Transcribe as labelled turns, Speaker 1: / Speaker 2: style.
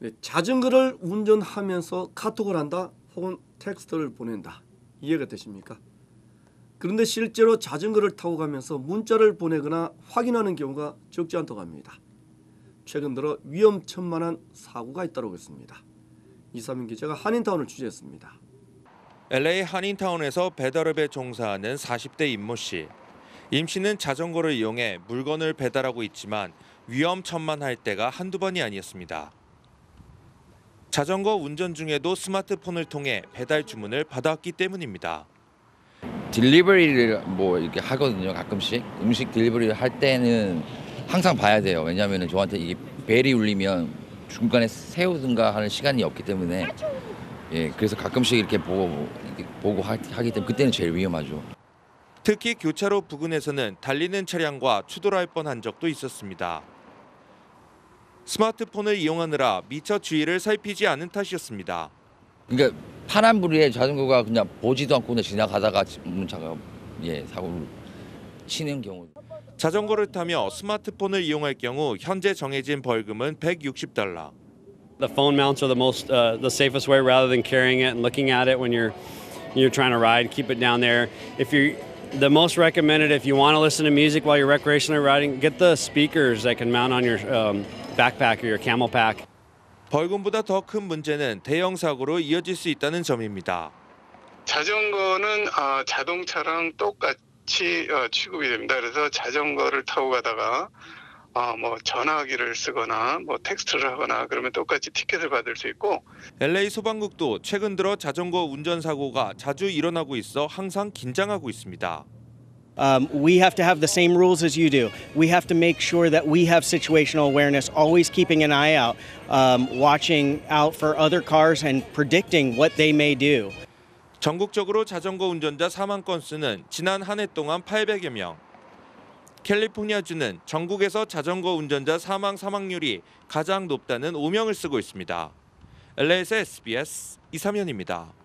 Speaker 1: 네, 자전거를 운전하면서 카톡을 한다 혹은 텍스트를 보낸다 이해가 되십니까? 그런데 실제로 자전거를 타고 가면서 문자를 보내거나 확인하는 경우가 적지 않다고 합니다. 최근 들어 위험천만한 사고가 잇따르고 있습니다. 이사민 기자가 한인타운을 취재했습니다.
Speaker 2: LA 한인타운에서 배달업에 종사하는 40대 임모 씨. 임 씨는 자전거를 이용해 물건을 배달하고 있지만 위험천만할 때가 한두 번이 아니었습니다. 자전거 운전 중에도 스마트폰을 통해 배달 주문을 받아왔기 때문입니다.
Speaker 3: 딜리버리를 뭐 이렇게 하거든요 가끔씩 음식 딜리버리를 할 때는 항상 봐야 돼요 왜냐하면 저한테 이게 벨이 울리면 중간에 세우든가 하는 시간이 없기 때문에 예 그래서 가끔씩 이렇게 보고 이렇게 보고 하, 하기 때문에 그때는 제일 위험하죠
Speaker 2: 특히 교차로 부근에서는 달리는 차량과 추돌할 뻔한 적도 있었습니다. 스마트폰을 이용하느라 미처 주의를 살피지 않은 탓이었습니다.
Speaker 3: 그러니까 파란 불에 자전거가 그냥 보지도 않고 그냥 지나가다가 차가 예 사고를 치는 경우
Speaker 2: 자전거를 타며 스마트폰을 이용할 경우 현재 정해진 벌금은 160달러.
Speaker 4: The phone mounts are the most, uh, the safest way rather than carrying it and looking at it when you're, you're trying to ride. Keep it down there. If you're, the most recommended, if you want to listen to music while you're recreationally riding, get the speakers that can mount on your um, backpack or your camel pack.
Speaker 2: 벌금보다 더 큰 문제는 대형 사고로 이어질 수 있다는 점입니다.
Speaker 5: 자전거는 아, 자동차랑 똑같이 어, 취급이 됩니다. 그래서 자전거를 타고 가다가 아, 뭐 전화기를 쓰거나 뭐 텍스트를 하거나 그러면 똑같이 티켓을 받을 수 있고
Speaker 2: LA 소방국도 최근 들어 자전거 운전 사고가 자주 일어나고 있어 항상 긴장하고 있습니다.
Speaker 6: Um, we have to have the same rules as you do. We have to make sure that we have situational awareness, always keeping an eye out, um, watching out for other cars and predicting what they may do.
Speaker 2: 전국적으로 자전거 운전자 사망 건수는 지난 한 해 동안 800여 명. 캘리포니아주는 전국에서 자전거 운전자 사망 사망률이 가장 높다는 오명을 쓰고 있습니다. LA에서 SBS 이삼현입니다.